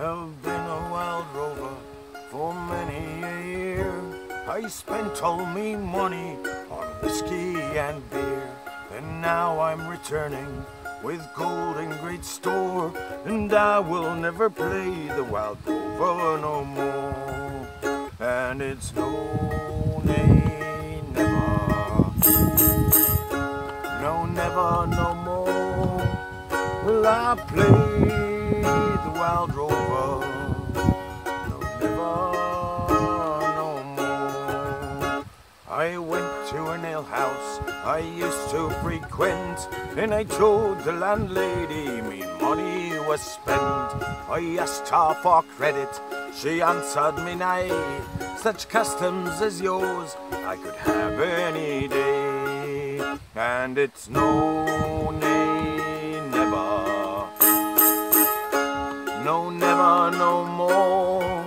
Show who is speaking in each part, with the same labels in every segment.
Speaker 1: I've been a wild rover for many a year. I spent all me money on whiskey and beer. And now I'm returning with gold in great store. And I will never play the wild rover no more. And it's no no, more will I play the wild rover. No, never, no more. I went to an alehouse I used to frequent, and I told the landlady me money was spent. I asked her for credit, she answered me nay. Such customs as yours I could have any day, and it's no, nay, never. No, never, no more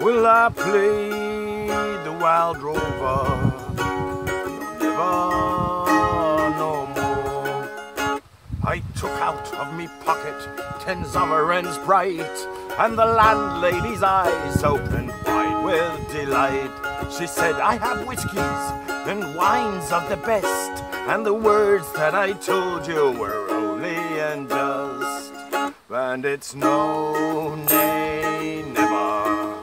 Speaker 1: will I play the wild rover. No, never, no more. I took out of me pocket ten sovereigns bright, and the landlady's eyes opened wide with delight. She said, I have whiskies and wines of the best, and the words that I told you were only and just. And it's no, nay, never.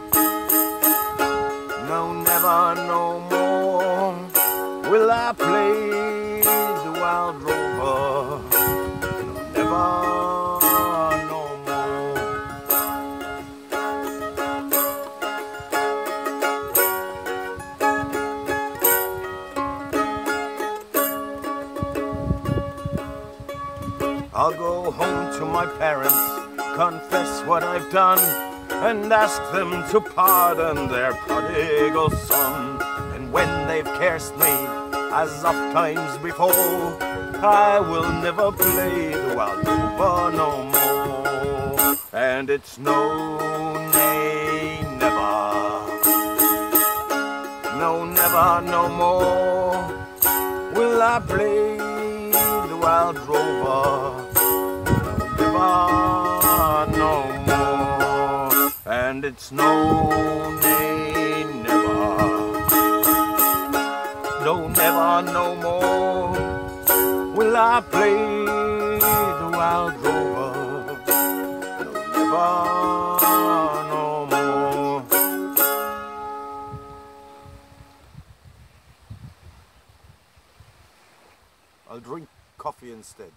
Speaker 1: No, never, no more will I play I'll go home to my parents, confess what I've done, and ask them to pardon their prodigal son. And when they've cursed me, as oft times before, I will never play the wild rover no more. And it's no, nay, never. No, never, no more will I play the wild rover. And it's no, nay, never. No, never, no more will I play the wild rover. No, never, no more. I'll drink coffee instead.